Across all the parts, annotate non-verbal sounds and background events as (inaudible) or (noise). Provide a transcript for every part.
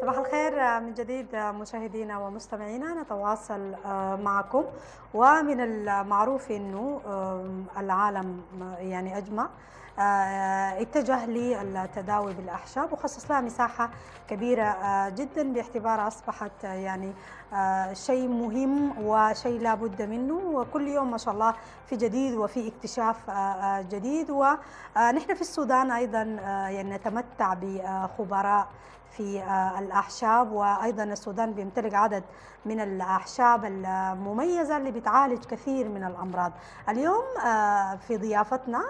صباح الخير من جديد مشاهدينا ومستمعينا. نتواصل معكم. ومن المعروف إنه العالم يعني أجمع اتجه للتداوي بالاعشاب وخصص لها مساحة كبيرة جدا باعتبارها أصبحت يعني شيء مهم وشيء لا بد منه. وكل يوم ما شاء الله في جديد وفي اكتشاف جديد. ونحن في السودان أيضا يعني نتمتع بخبراء في الأعشاب وأيضا السودان بيمتلك عدد من الأعشاب المميزة اللي بتعالج كثير من الأمراض. اليوم في ضيافتنا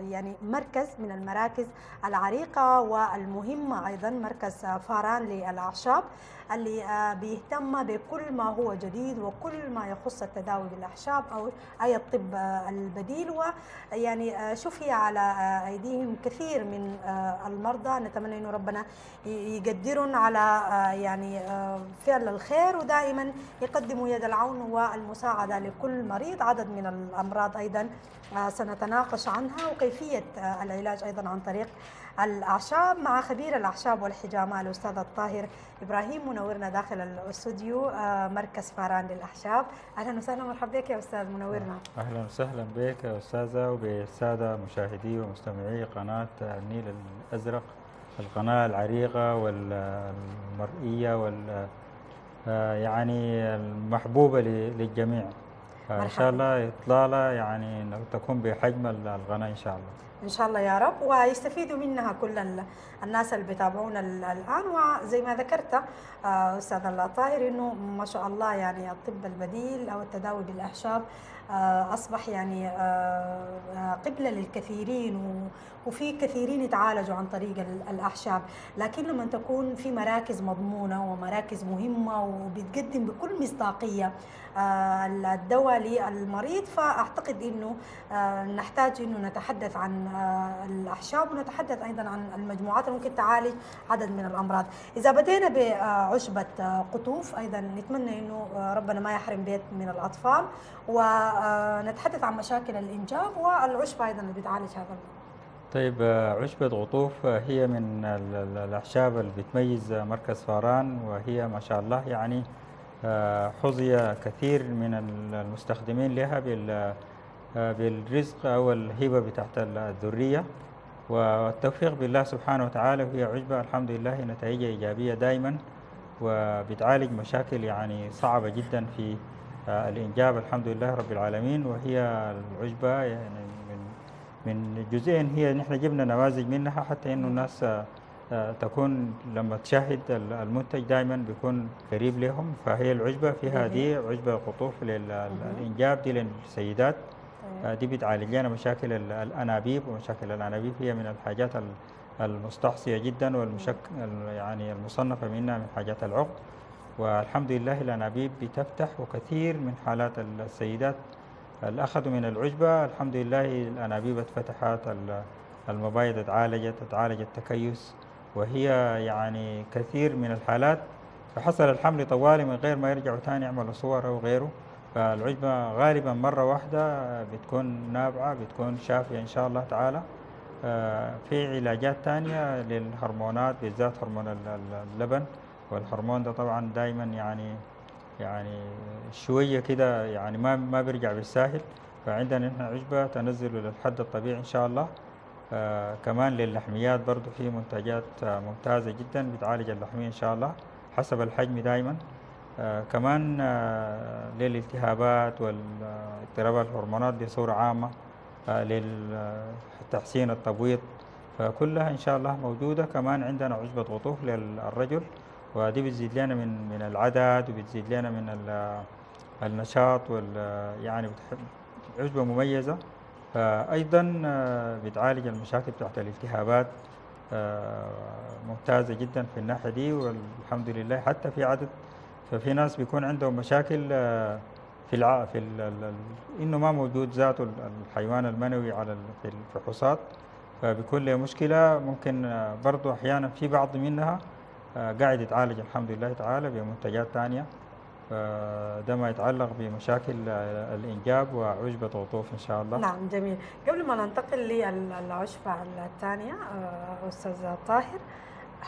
يعني مركز من المراكز العريقة والمهمة أيضا مركز فاران للأعشاب اللي بيهتم بكل ما هو جديد وكل ما يخص التداوي بالأعشاب أو أي الطب البديل. ويعني شفي على أيديهم كثير من المرضى. نتمنى إنه ربنا يقدرهم على يعني فعل الخير ودائما يقدموا يد العون والمساعدة لكل مريض عدد من الأمراض أيضا سنتناقش عنها وكيفية العلاج أيضا عن طريق الأعشاب. مع خبير الأعشاب والحجامة الأستاذ الطاهر إبراهيم منورنا داخل الاستوديو مركز فاران للأعشاب. أهلا وسهلا مرحبا بك يا أستاذ منورنا. أهلا وسهلا بك يا أستاذة وبالسادة مشاهدي ومستمعي قناة النيل الأزرق. القناة العريقة والمرئية وال يعني المحبوبة للجميع. ان شاء الله إطلالة يعني تكون بحجم القناة إن شاء الله. إن شاء الله يا رب. ويستفيدوا منها كل الناس اللي بيتابعونا الآن. وزي ما ذكرت أستاذ الله طاهر إنه ما شاء الله يعني الطب البديل أو التداوي بالأعشاب أصبح يعني قبلة للكثيرين وفي كثيرين يتعالجوا عن طريق الأعشاب. لكن لما تكون في مراكز مضمونة ومراكز مهمة وبتقدم بكل مصداقية الدواء للمريض فأعتقد إنه نحتاج إنه نتحدث عن الأعشاب ونتحدث أيضا عن المجموعات اللي ممكن تعالج عدد من الأمراض. إذا بدينا بعشبة قطوف أيضا نتمنى إنه ربنا ما يحرم بيت من الأطفال ونتحدث عن مشاكل الإنجاب والعشبه أيضا اللي بتعالج هذا طيب عشبة غطوف هي من الأعشاب اللي بتميز مركز فاران وهي ما شاء الله يعني حظي كثير من المستخدمين لها بالرزق أو الهبة بتاعت الذرية. والتوفيق بالله سبحانه وتعالى وهي عشبة الحمد لله نتائجها إيجابية دائما وبتعالج مشاكل يعني صعبة جدا في الإنجاب الحمد لله رب العالمين وهي العشبة يعني من من جزئين. هي نحن جبنا نماذج منها حتى إنه الناس تكون لما تشاهد المنتج دائما بيكون قريب لهم. فهي العشبة فيها دي عشبة قطوف للإنجاب دي للسيدات. دي بتعالج لنا مشاكل الأنابيب ومشاكل الأنابيب هي من الحاجات المستحصية جدا والمشك يعني المصنفة منها من حاجات العقد. والحمد لله الأنابيب بتفتح وكثير من حالات السيدات. اللي أخذوا من العشبة الحمد لله الأنابيب اتفتحت المبايض اتعالجت اتعالج التكيس وهي يعني كثير من الحالات. فحصل الحمل طوالي من غير ما يرجعوا ثاني يعملوا صور أو غيره فالعشبة غالبا مرة واحدة بتكون نابعة بتكون شافية إن شاء الله تعالى. في علاجات ثانية للهرمونات بالذات هرمون اللبن. والهرمون ده طبعا دائما يعني يعني شوية كده يعني ما ما بيرجع بالساهل. فعندنا نحن عشبة تنزل للحد الطبيعي إن شاء الله. آه كمان للحميات برضو في منتجات آه ممتازة جدا بتعالج اللحمية إن شاء الله حسب الحجم دائما آه كمان آه للالتهابات واضطرابات الهرمونات بصورة عامة آه لتحسين التبويض. فكلها إن شاء الله موجودة. كمان عندنا عشبة غطوف للرجل. ودي بتزيد لنا من من العدد وبتزيد لنا من النشاط وال يعني عشبة مميزة أيضا بتعالج المشاكل بتاعت الالتهابات. ممتازة جدا في الناحية دي والحمد لله. حتى في عدد ففي ناس بيكون عندهم مشاكل في الع... في ال... ال... إنه ما موجود ذاته الحيوان المنوي على في الفحوصات. فبيكون له مشكلة. ممكن برضه أحيانا في بعض منها قاعد يتعالج الحمد لله تعالى بمنتجات ثانية ده ما يتعلق بمشاكل الإنجاب وعشبة غطوف إن شاء الله. نعم جميل. قبل ما ننتقل للعشبة الثانية أستاذ طاهر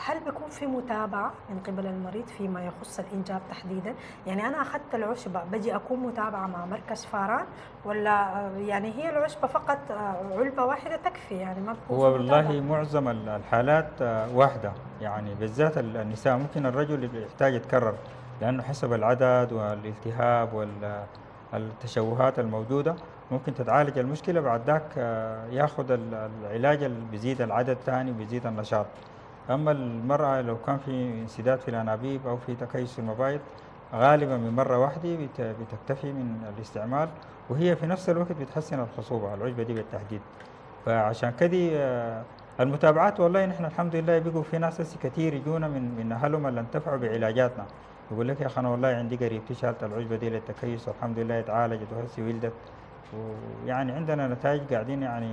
هل بيكون في متابعة من قبل المريض فيما يخص الإنجاب تحديدا؟ يعني أنا أخذت العشبة بجي أكون متابعة مع مركز فاران ولا آه، يعني هي العشبة فقط آه، علبة واحدة تكفي يعني ما بكون هو والله. معظم ال- الحالات آه، واحدة يعني بالذات ال- النساء ممكن الرجل يحتاج يتكرر لأنه حسب العدد والالتهاب والتشوهات الموجودة ممكن تتعالج المشكلة بعد ذاك ياخذ ال- العلاج اللي بيزيد العدد ثاني بيزيد النشاط أما المرأة لو كان في انسداد في الأنابيب أو في تكيس المبايض غالبا من مرة واحدة بت- بتكتفي من الاستعمال وهي في نفس الوقت بتحسن الخصوبة العشبة دي بالتحديد. فعشان كده آه، المتابعات والله نحن الحمد لله بيقوا في ناس كثير يجونا من من أهلهم اللي انتفعوا بعلاجاتنا. يقول لك يا أخي أنا والله عندي قريبتي شالت العشبة دي للتكيس والحمد لله اتعالجت وهسه ولدت. ويعني عندنا نتائج قاعدين يعني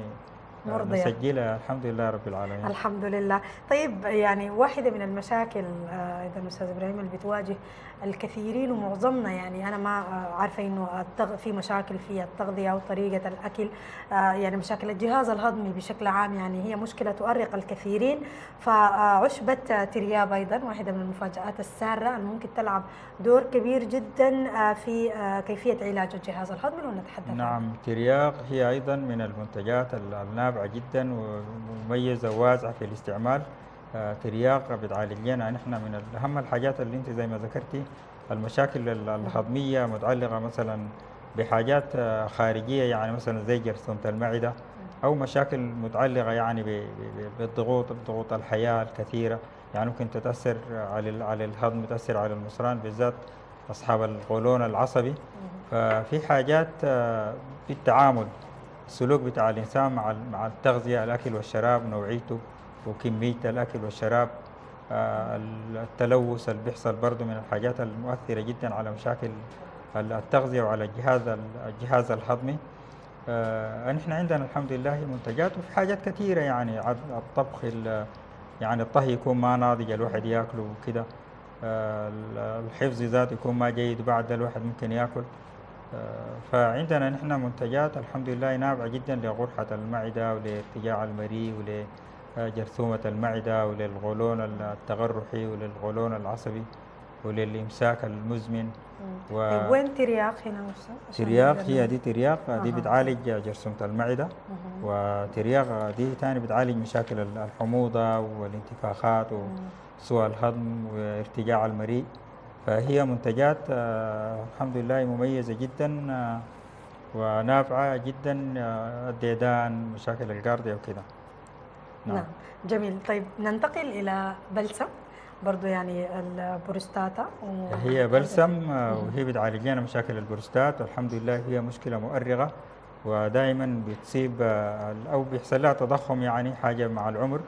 مرضية. نسجلها الحمد لله رب العالمين الحمد لله طيب يعني واحدة من المشاكل آه، إذا أستاذ إبراهيم اللي بتواجه الكثيرين ومعظمنا يعني أنا ما آه، عارفة إنه. في مشاكل في التغذية أو طريقة الأكل آه، يعني مشاكل الجهاز الهضمي بشكل عام يعني هي مشكلة تؤرق الكثيرين فعشبة ترياب أيضا واحدة من المفاجآت السارة اللي ممكن تلعب دور كبير جدا في كيفية علاج الجهاز الهضمي ونتحدث. نعم ترياق هي أيضا من المنتجات ال- النافعه جدا ومميزه وواسعه في الاستعمال ترياق بتعالج لنا نحن من أهم الحاجات اللي أنت زي ما ذكرتي المشاكل ال- الهضميه متعلقة مثلا بحاجات آه، خارجية يعني مثلا زي جرثومة المعدة أو مشاكل متعلقة يعني بالضغوط ضغوط الحياة الكثيرة. يعني ممكن تتأثر على على الهضم تأثر على المصران بالذات أصحاب القولون العصبي. ففي حاجات آه، في التعامل السلوك بتاع الإنسان مع مع التغذية الأكل والشراب نوعيته وكمية الأكل والشراب آه، ال- التلوث اللي بيحصل برضه من الحاجات المؤثرة جدا على مشاكل ال- التغذية وعلى الجهاز ال- الجهاز الهضمي. آه، نحن عندنا الحمد لله منتجات وفي حاجات كثيرة يعني الطبخ ال- يعني الطهي يكون ما ناضج الواحد ياكله وكده. آه، ال- الحفظ ذاته يكون ما جيد بعد الواحد ممكن ياكل. فعندنا نحن منتجات الحمد لله نافعة جدا لغرحة المعدة ولارتجاع المريء ولجرثومة المعدة وللغولون التغرحي وللغولون العصبي وللإمساك المزمن. و- طيب وين ترياق هنا ترياق هي دي ترياق دي. بتعالج جرثومة المعدة. وترياق دي تاني بتعالج مشاكل الحموضة والانتفاخات وسوء الهضم وارتجاع المريء فهي منتجات آه، الحمد لله مميزة جدا آه، ونافعة جدا آه، الديدان مشاكل القاردة وكده نعم. جميل. طيب ننتقل إلى بلسم برضو يعني البروستاتا و- هي بلسم آه، وهي بتعالج لنا مشاكل البروستات والحمد لله هي مشكلة مؤرقة ودائما بتصيب آه، أو بيحصل لها تضخم يعني حاجة مع العمر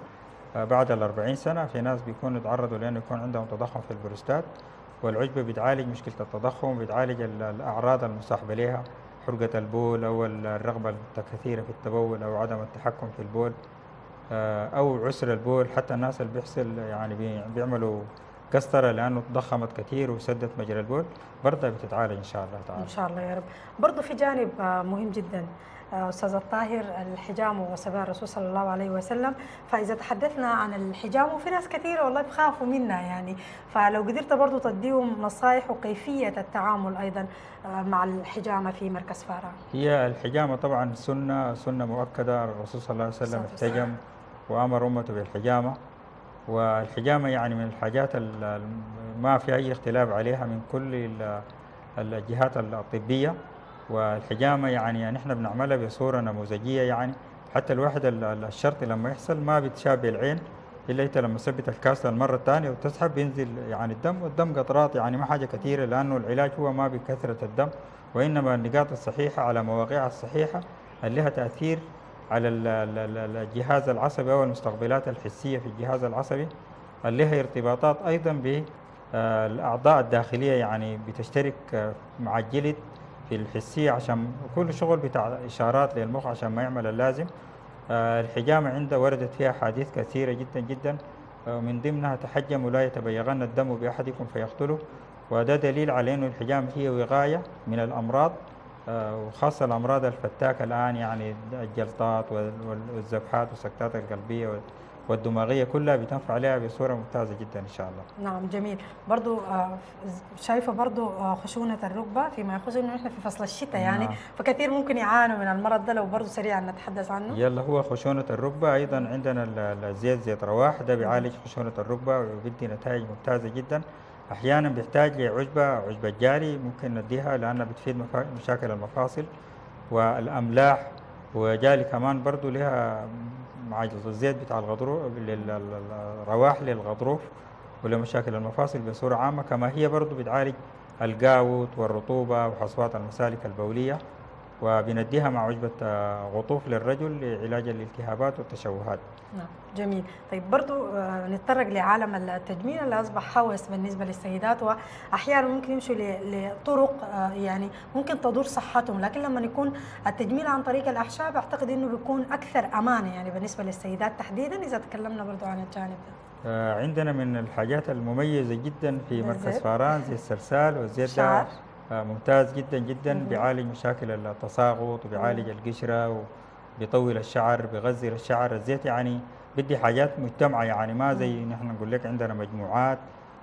آه، بعد الأربعين سنة. في ناس بيكونوا يتعرضوا لأنه يكون عندهم تضخم في البروستات. والعشبة بتعالج مشكلة التضخم بتعالج ال- الأعراض المصاحبة لها حرقة البول أو ال- الرغبة الكثيرة في التبول أو عدم التحكم في البول آه، أو عسر البول. حتى الناس اللي بيحصل يعني بي- بيعملوا قسطرة لأنه تضخمت كثير وسدت مجرى البول برضها بتتعالج إن شاء الله تعالى. إن شاء الله يا رب. برضو في جانب آه، مهم جدا. أستاذ الطاهر الحجام وسبيل الرسول صلى الله عليه وسلم. فإذا تحدثنا عن الحجام وفي ناس كثير والله بخافوا منها يعني. فلو قدرت برضو تديهم نصائح وكيفية التعامل أيضا آه، مع الحجامة في مركز فاران هي الحجامة طبعا سنة سنة مؤكدة. الرسول صلى الله عليه وسلم. احتجم وأمر أمته بالحجامة. والحجامة يعني من الحاجات ال- ال- ما في أي اختلاف عليها من كل ال- الجهات الطبية. والحجامة يعني نحن بنعملها بصورة نموذجية يعني. حتى الواحد ال- ال- الشرطي لما يحصل ما بتشابه العين إلا أنت لما تثبت الكاس للمرة الثانية وتسحب بينزل يعني الدم والدم قطرات يعني ما حاجة كثيرة لأنه العلاج هو ما بكثرة الدم. وإنما النقاط الصحيحة على مواقعها الصحيحة اللي لها تأثير على ال- ال- ال- الجهاز العصبي أو المستقبلات الحسية في الجهاز العصبي اللي لها ارتباطات أيضا بالأعضاء الداخلية يعني بتشترك آه، مع الجلد في الحسية عشان كل شغل بتاع إشارات للمخ عشان ما يعمل اللازم. آه، الحجامة عندها وردت فيها أحاديث كثيرة جدا جدا. آه، من ضمنها تحجموا لا يتبيغن الدم بأحدكم فيقتله. وده دليل على أنه الحجامة هي وقاية من الأمراض. آه، وخاصة الأمراض الفتاكة الآن يعني الجلطات وال- وال- والذبحات والسكتات القلبية والدماغية كلها بتنفع عليها بصورة ممتازة جدا إن شاء الله. نعم جميل. برضو آه، شايفة برضو آه، خشونة الركبة فيما يخص إنه إحنا في فصل الشتاء يعني نعم. فكثير ممكن يعانوا من المرض ده لو برضو سريعا نتحدث عنه. يلا هو خشونة الركبة أيضا عندنا ال- ال- الزيت زيت رواح ده بيعالج خشونة الركبة وبيدي نتائج ممتازة جدا. أحيانا بيحتاج لعشبة عشبة جاري ممكن نديها لأنها بتفيد مشاكل المفاصل والأملاح وجالي كمان برضو لها مع الزيت بتاع الغضروف الرواح للغضروف ولمشاكل المفاصل بصورة عامة كما هي برضو بتعالج القاوت والرطوبة وحصوات المسالك البولية. وبنديها مع عشبة آه، غطوف للرجل لعلاج الالتهابات والتشوهات. نعم جميل. طيب برضو آه، نتطرق لعالم التجميل اللي أصبح هوس بالنسبة للسيدات وأحيانا ممكن يمشوا لطرق آه، يعني ممكن تضر صحتهم. لكن لما يكون التجميل عن طريق الأعشاب أعتقد إنه بيكون أكثر أمانة يعني بالنسبة للسيدات تحديدا إذا تكلمنا برضو عن الجانب ده. عندنا من الحاجات المميزة جدا في مركز. فاران زي السلسال والزيت شعر. ممتاز جدا جدا. بيعالج مشاكل التساقط وبيعالج القشرة وبيطول الشعر بيغذر الشعر الزيت. يعني بدي حاجات مجتمعة. يعني ما زي نحن نقول لك عندنا مجموعات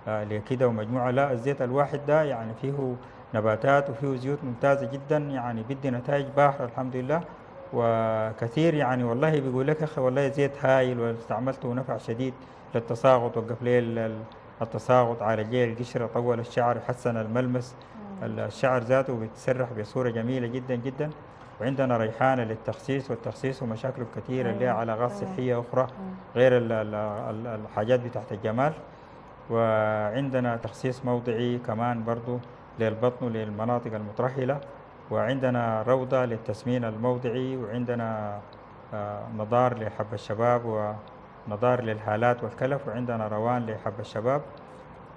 آه، لكده ومجموعة. لا الزيت الواحد ده يعني فيه نباتات وفيه زيوت ممتازة جدا. يعني بدي نتائج باهرة الحمد لله وكثير يعني والله بيقول لك أخي والله زيت هايل واستعملته ونفع شديد للتساقط وقف لي ال- ال- التساقط عالج لي القشرة طول الشعر حسن الملمس. الشعر ذاته بيتسرح بصورة جميلة جدا جدا. وعندنا ريحانة للتخسيس والتخسيس ومشاكله كثيرة اللي لها أيوة، علاقات تمام. صحية أخرى غير ال- ال- الحاجات بتاعت الجمال. وعندنا تخسيس موضعي كمان برضو للبطن وللمناطق المترهلة وعندنا روضة للتسمين الموضعي. وعندنا آه، نضار لحب الشباب ونضار للهالات والكلف. وعندنا روان لحب الشباب.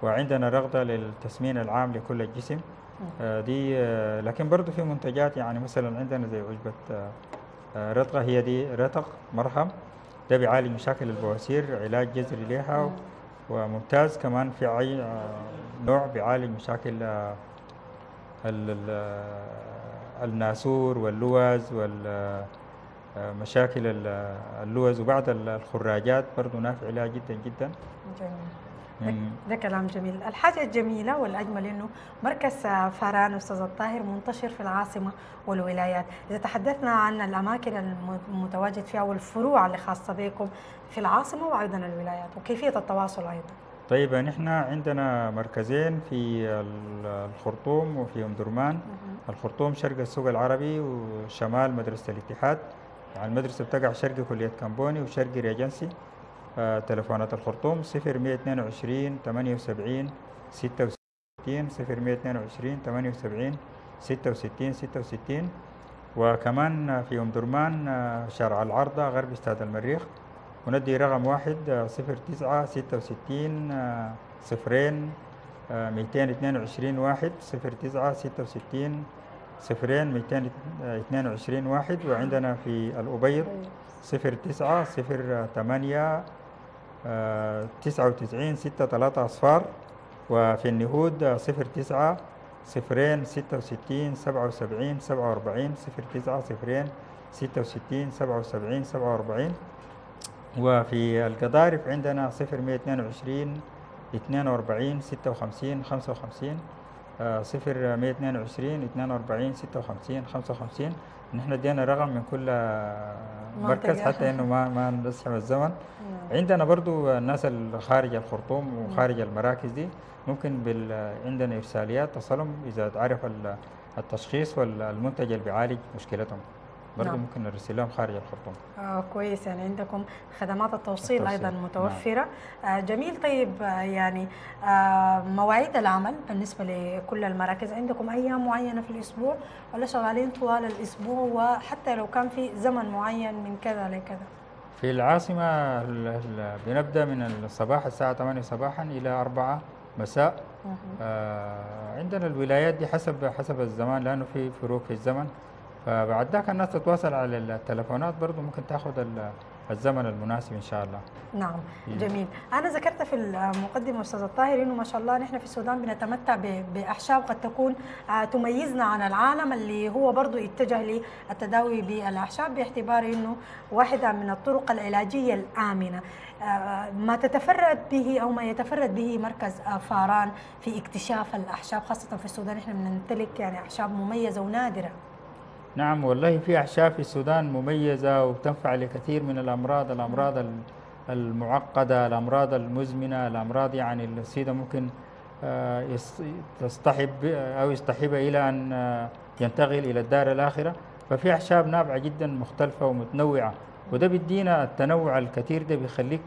وعندنا رغدة للتسمين العام لكل الجسم دي آه، لكن برضو في منتجات يعني مثلا عندنا زي عشبة آه، آه، رتقة هي دي رتق مرهم ده بيعالج مشاكل البواسير علاج جذري لها مم. وممتاز كمان في آه، نوع بيعالج مشاكل آه، ال- ال- آه، الناسور واللوز ومشاكل اللوز وبعض ال- الخراجات. برضو نافع لها جدا جدا. جميل. ده كلام جميل. الحاجة الجميلة والأجمل أنه مركز آه، فاران أستاذ الطاهر منتشر في العاصمة والولايات. إذا تحدثنا عن الأماكن الم- المتواجد فيها والفروع اللي خاصة بكم في العاصمة وأيضا الولايات وكيفية التواصل أيضا؟ طيب نحن عندنا مركزين في ال- الخرطوم وفي ام درمان. الخرطوم شرق السوق العربي وشمال مدرسة الاتحاد. يعني المدرسة بتقع شرق كلية كامبوني وشرق ريجنسي تلفونات الخرطوم 0122 78 66 0122 78 66 66 وكمان في ام درمان آه، شارع العرضة غرب استاد المريخ. وندي رقم واحد آه، صفر تسعة ستة وستين آه، صفرين آه، ميتين اثنين وعشرين واحد صفر تسعة ستة وستين صفرين ميتين اثنين وعشرين واحد وعندنا في الأبيض صفر تسعة صفر آه، ثمانية آه، تسعة وتسعين ستة ثلاثة أصفار. وفي النهود آه، صفر تسعة صفرين ستة وستين سبعة وسبعين سبعة وأربعين صفر تسعة صفرين ستة وستين سبعة وسبعين سبعة وأربعين. وفي القضارف عندنا صفر مية اثنين وعشرين اثنين وأربعين ستة وخمسين خمسة وخمسين. صفر مية اثنين وعشرين اثنين وأربعين ستة وخمسين خمسة وخمسين. نحن ادينا رقم من كل مركز. حتى إنه ما (laughs) ما نزحم الزمن. عندنا برضو الناس خارج الخرطوم وخارج المراكز دي ممكن بال... عندنا إرساليات تصلهم إذا تعرف ال- التشخيص والمنتج اللي بيعالج مشكلتهم. برضو نعم. ممكن نرسل لهم خارج الخرطوم. آه كويس يعني عندكم خدمات التوصيل, التوصيل، أيضا متوفرة. آه جميل. طيب آه يعني آه مواعيد العمل بالنسبة لكل المراكز عندكم أيام معينة في الأسبوع ولا شغالين طوال الأسبوع؟ وحتى لو كان في زمن معين من كذا لكذا. في العاصمة ال- ال- بنبدأ من الصباح الساعة 8 صباحا إلى 4 مساء. آه، عندنا الولايات دي حسب حسب الزمان لأنه في فروق في الزمن. فبعد ذاك الناس تتواصل على التلفونات برضو ممكن تاخذ ال- الزمن المناسب إن شاء الله. نعم مم. جميل. أنا ذكرت في المقدمة أستاذ الطاهر إنه ما شاء الله نحن في السودان بنتمتع باحشاب قد تكون آه، تميزنا عن العالم اللي هو برضو اتجه للتداوي بالاعشاب باعتبار إنه واحدة من الطرق العلاجية الآمنة. آه، ما تتفرد به أو ما يتفرد به مركز آه، فاران في اكتشاف الاعشاب خاصة في السودان إحنا بنمتلك يعني اعشاب مميزة ونادرة. نعم والله في أعشاب في السودان مميزة وتنفع لكثير من الأمراض الأمراض ال- المعقدة الأمراض المزمنة الأمراض يعني السيدة ممكن آه، تصطحب أو يصطحب إلى أن آه، ينتقل إلى الدار الآخرة. ففي أعشاب نافعة جدا مختلفة ومتنوعة وده بيدينا التنوع الكثير ده بيخليك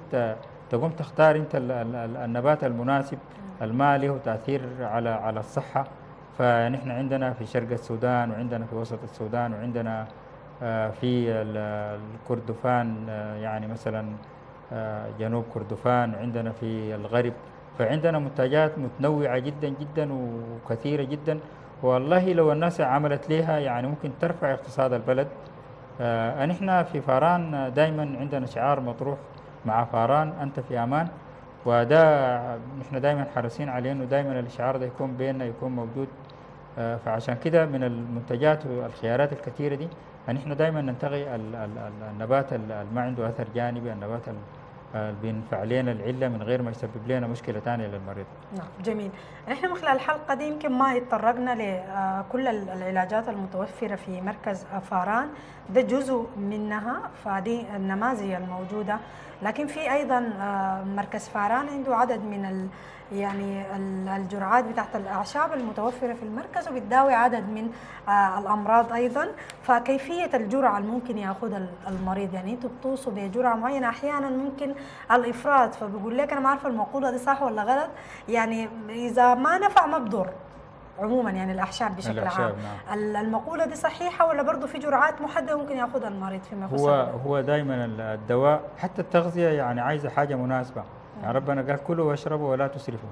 تقوم تختار أنت ال- ال- ال- النبات المناسب الما له تأثير على على الصحة. فنحن عندنا في شرق السودان وعندنا في وسط السودان وعندنا آه، في ال- الكردفان آه، يعني مثلا آه، جنوب كردفان وعندنا في الغرب. فعندنا منتجات متنوعة جدا جدا وكثيرة جدا. والله لو الناس عملت لها يعني ممكن ترفع اقتصاد البلد. نحن في فاران دائما عندنا شعار مطروح مع فاران أنت في أمان. وده نحن دائما حريصين عليه إنه دائما الشعار ده يكون بيننا يكون موجود. فعشان كده من المنتجات والخيارات الكثيرة دي نحن دائما ننتقي ال- ال- ال- النبات ال- اللي ما عنده أثر جانبي النبات ال- اللي بينفع لنا العلة من غير ما يسبب لنا مشكلة ثانية للمريض. نعم جميل. نحن من خلال الحلقة دي يمكن ما اتطرقنا لكل العلاجات المتوفرة في مركز فاران. ده جزء منها فدي النماذج الموجودة. لكن في أيضا آه، مركز فاران عنده عدد من يعني ال- الجرعات بتاعت الأعشاب المتوفرة في المركز وبتداوي عدد من آه، الأمراض أيضا. فكيفية الجرعة اللي ممكن يأخذها ال- المريض؟ يعني أنتوا بتوصوا بجرعة معينة أحيانا ممكن الإفراط. فبيقول لك أنا ما عارفة المقولة دي صح ولا غلط. يعني إذا ما نفع ما بضر عموما يعني الأعشاب بشكل عام. الأعشاب، نعم. ال- المقولة دي صحيحة ولا برضه في جرعات محددة ممكن يأخذها المريض فيما يخص هو؟ هو دائما الدواء حتى التغذية يعني عايزة حاجة مناسبة. يعني ربنا قال كلوا واشربوا ولا تسرفوا.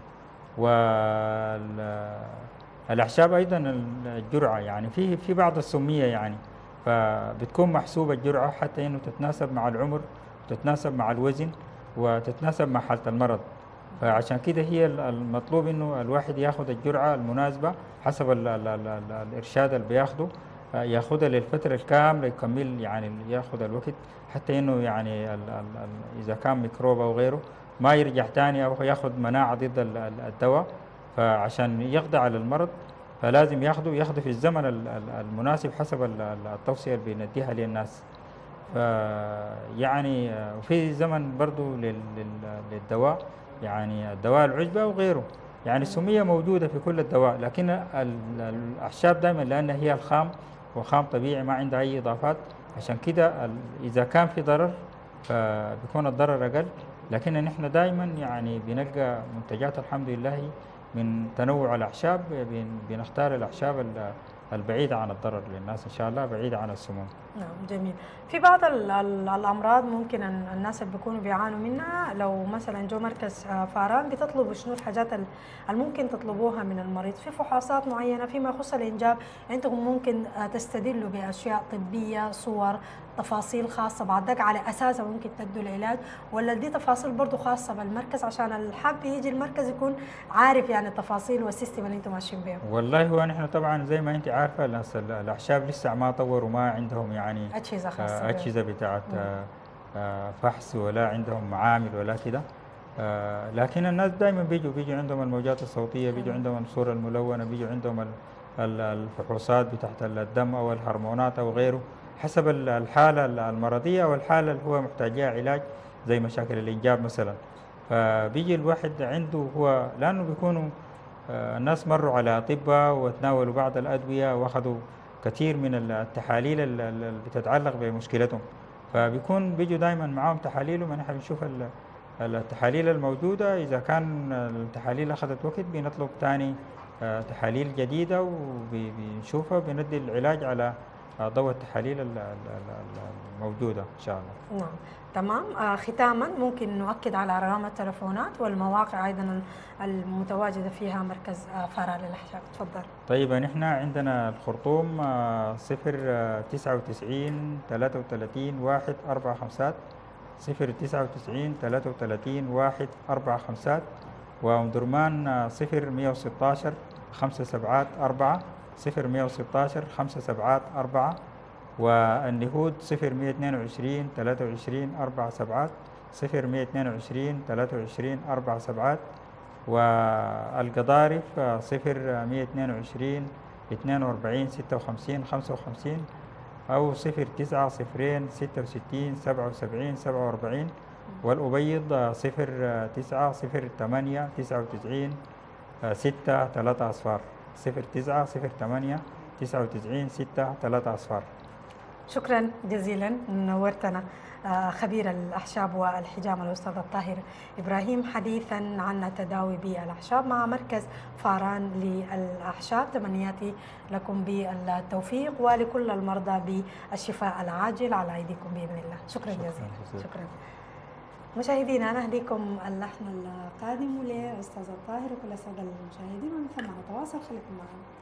والاعشاب أيضا الجرعة يعني في في بعض السمية يعني. فبتكون محسوبة الجرعة حتى إنه تتناسب مع العمر وتتناسب مع الوزن وتتناسب مع حالة المرض. فعشان كده هي ال- المطلوب إنه الواحد ياخذ الجرعة المناسبة حسب ال ال ال ال الإرشاد اللي بياخده. ياخذها للفترة الكاملة يكمل يعني ياخذ الوقت حتى إنه يعني ال ال ال إذا كان ميكروب أو غيره ما يرجع تاني أو يأخذ مناعة ضد ال- ال- الدواء فعشان يقضي على المرض فلازم ياخذه ياخذه في الزمن ال- ال- المناسب حسب ال- ال- التوصية اللي بنديها للناس. فيعني وفي زمن لل- للدواء يعني الدواء العشبة وغيره. يعني السمية موجودة في كل الدواء لكن ال- الأعشاب دائما لأنها هي الخام وخام طبيعي ما عندها أي إضافات. عشان كده إذا كان في ضرر فبيكون الضرر أقل. لكن نحن دائما يعني بنلقى منتجات الحمد لله من تنوع الأعشاب بن- بنختار الأعشاب ال- البعيدة عن الضرر للناس إن شاء الله بعيدة عن السموم. نعم جميل. في بعض ال- ال- الأمراض ممكن أن الناس اللي بيكونوا بيعانوا منها لو مثلا جو مركز آه، فاران بتطلبوا شنو؟ الحاجات ال- اللي ممكن تطلبوها من المريض. في فحوصات معينة فيما يخص الإنجاب أنتم ممكن آه، تستدلوا بأشياء طبية صور تفاصيل خاصة بعد ذاك على اساسها ممكن تدوا العلاج ولا دي تفاصيل برضه خاصة بالمركز؟ عشان الحاب يجي المركز يكون عارف يعني التفاصيل والسيستم اللي أنتم ماشيين بيه والله هو نحن طبعا زي ما أنت عارفة الأعشاب لسه ما طوروا ما عندهم يعني خاصه آه، بيه. أجهزة بتاعت آه، آه، فحص ولا عندهم معامل ولا كده. آه، لكن الناس دائما بيجوا بيجوا عندهم الموجات الصوتية بيجوا عندهم الصورة الملونة بيجوا عندهم ال- ال- الفحوصات بتاعت الدم أو الهرمونات أو غيره. حسب ال- الحالة ال- المرضية أو الحالة اللي هو محتاجها علاج زي مشاكل الإنجاب مثلا. فبيجي الواحد عنده هو لأنه بيكونوا آه، الناس مروا على أطباء وتناولوا بعض الأدوية وأخذوا كثير من التحاليل ال- ال- اللي بتتعلق بمشكلتهم. فبيكون بيجوا دائما معاهم تحاليل وما نحن بنشوف ال- التحاليل الموجودة. إذا كان التحاليل أخذت وقت بنطلب تاني آه، تحاليل جديدة وبنشوفها بندي العلاج على ضوء التحاليل ال- ال- ال- الموجودة إن شاء الله. نعم. تمام. آه ختاما ممكن نؤكد على ارقام التلفونات والمواقع أيضا المتواجدة فيها مركز آه فارا للاحشاء تفضل. طيب نحن عندنا الخرطوم آه، صفر آه، تسعة وتسعين ثلاثة وثلاثين واحد أربعة خمسات. صفر تسعة وتسعين ثلاثة وثلاثين واحد أربعة خمسات. وأم درمان صفر مية وستاشر خمسة سبعات أربعة صفر مية وستاشر خمسة سبعات أربعة. والنهود صفر مية اثنين وعشرين ثلاثة وعشرين أربعة سبعات. صفر مية اثنين وعشرين ثلاثة وعشرين أربعة سبعات. والقضارف صفر مية اثنين وعشرين اثنين وأربعين ستة وخمسين خمسة وخمسين. أو صفر تسعة صفرين ستة وستين سبعة وسبعين سبعة وأربعين. والأبيض صفر تسعة صفر ثمانية تسعة وتسعين ستة ثلاثة أصفار. صفر تسعة صفر ثمانية تسعة وتسعين ستة ثلاثة أصفار. شكرا جزيلا نورتنا آه، خبير الأحشاب والحجام الأستاذ الطاهر إبراهيم حديثا عن التداوي بالأحشاب مع مركز فاران للأحشاب. تمنياتي لكم بالتوفيق ولكل المرضى بالشفاء العاجل على أيديكم بإذن الله. شكرا, شكراً جزيلا. جزيلاً. شكرا. مشاهدينا نهديكم اللحن القادم لأستاذ الطاهر وكل السادة المشاهدين ومن ثم نتواصل خليكم معنا.